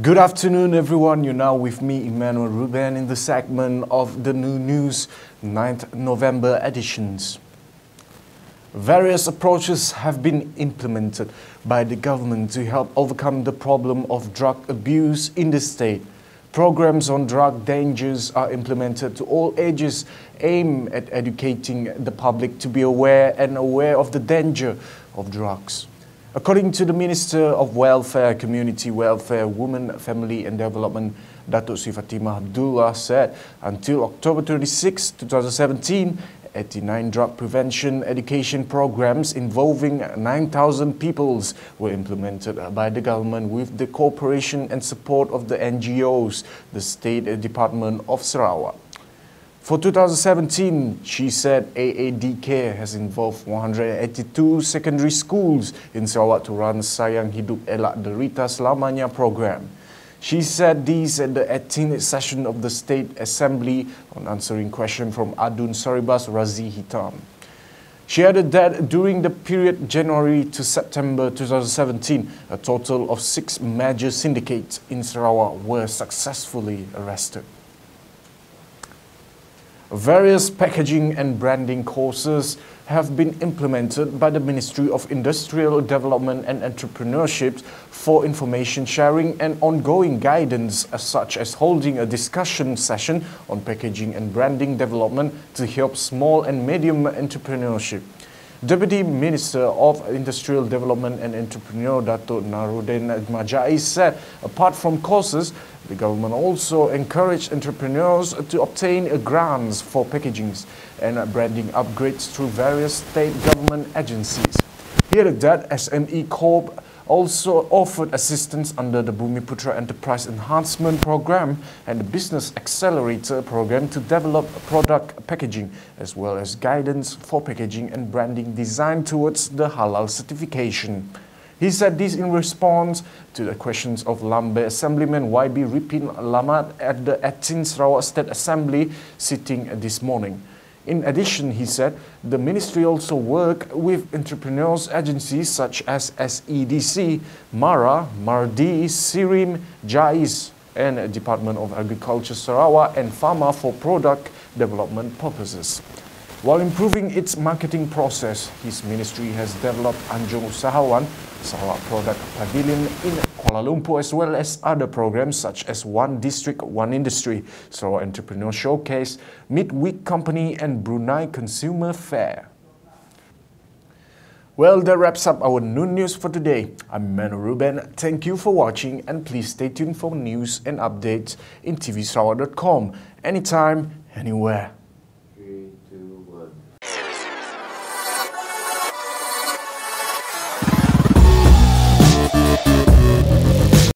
Good afternoon, everyone. You're now with me, Emmanuel Ruben, in the segment of the Noon News 9th November editions. Various approaches have been implemented by the government to help overcome the problem of drug abuse in the state. Programs on drug dangers are implemented to all ages, aim at educating the public to be aware and aware of the danger of drugs. According to the Minister of Welfare, Community Welfare, Women, Family and Development, Datuk Sri Abdullah said until October 26, 2017, 89 drug prevention education programs involving 9,000 peoples were implemented by the government with the cooperation and support of the NGOs, the State Department of Sarawak. For 2017, she said AADK has involved 182 secondary schools in Sarawak to run Sayang Hidup Elak Derita Selamanya program. She said these at the 18th session of the State Assembly on answering question from Adun Saribas Razi Sitam. She added that during the period January to September 2017, a total of six major syndicates in Sarawak were successfully arrested. Various packaging and branding courses have been implemented by the Ministry of Industrial Development and Entrepreneurship for information sharing and ongoing guidance, such as holding a discussion session on packaging and branding development to help small and medium entrepreneurship. Deputy Minister of Industrial Development and Entrepreneur Dato Naroden Majai said apart from courses, the government also encouraged entrepreneurs to obtain grants for packagings and branding upgrades through various state government agencies. He added that SME Corp also offered assistance under the Bumiputra Enterprise Enhancement Program and the Business Accelerator Program to develop product packaging as well as guidance for packaging and branding design towards the halal certification. He said this in response to the questions of Lambir Assemblyman YB Ripin Lamat at the 18th Sarawak State Assembly sitting this morning. In addition, he said, the ministry also work with entrepreneurs agencies such as SEDC, MARA, MARDI, SIRIM, JAIS, and Department of Agriculture Sarawak and FAMA for product development purposes. While improving its marketing process, his ministry has developed Anjung Usahawan, Sarawak Product Pavilion in Kuala Lumpur as well as other programs such as One District, One Industry, Sarawak Entrepreneur Showcase, Midweek Company and Brunei Consumer Fair. Well, that wraps up our noon news for today. I'm Manu Ruben. Thank you for watching and please stay tuned for news and updates in tvsarawak.com anytime, anywhere.